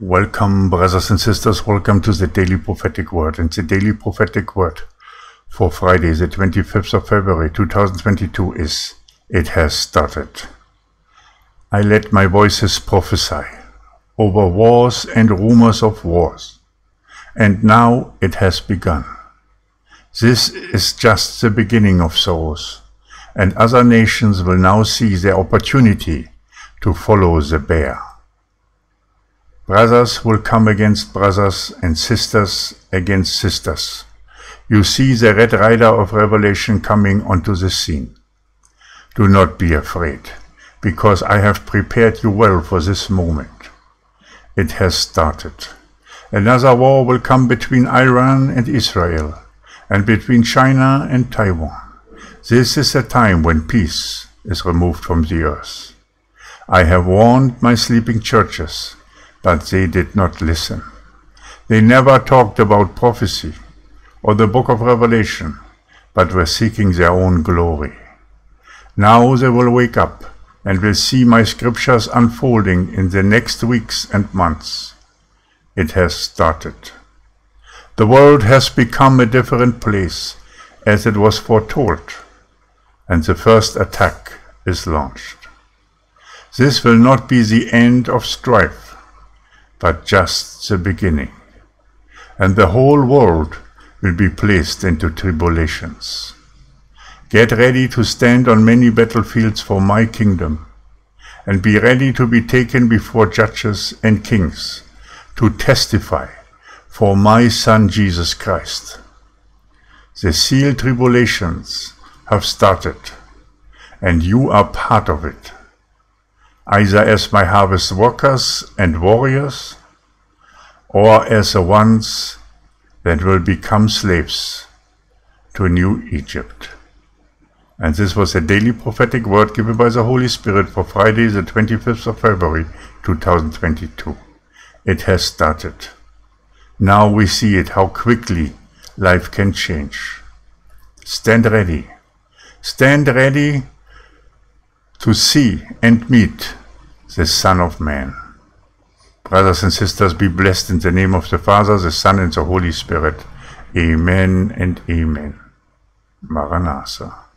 Welcome, brothers and sisters. Welcome to the Daily Prophetic Word. And the Daily Prophetic Word for Friday, the 25th of February 2022 is It has started. I let my voices prophesy over wars and rumors of wars. And now it has begun. This is just the beginning of sorrows, and other nations will now see their opportunity to follow the bear. Brothers will come against brothers and sisters against sisters. You see the Red Rider of Revelation coming onto the scene. Do not be afraid, because I have prepared you well for this moment. It has started. Another war will come between Iran and Israel, and between China and Taiwan. This is a time when peace is removed from the earth. I have warned my sleeping churches but they did not listen. They never talked about prophecy or the book of Revelation, but were seeking their own glory. Now they will wake up and will see my scriptures unfolding in the next weeks and months. It has started. The world has become a different place as it was foretold, and the first attack is launched. This will not be the end of strife but just the beginning. And the whole world will be placed into tribulations. Get ready to stand on many battlefields for my kingdom, and be ready to be taken before judges and kings to testify for my Son Jesus Christ. The seal tribulations have started, and you are part of it either as my harvest workers and warriors, or as the ones that will become slaves to a new Egypt. And this was a daily prophetic word given by the Holy Spirit for Friday, the 25th of February, 2022. It has started. Now we see it, how quickly life can change. Stand ready. Stand ready to see and meet the Son of Man. Brothers and sisters, be blessed in the name of the Father, the Son, and the Holy Spirit. Amen and Amen. Maranatha.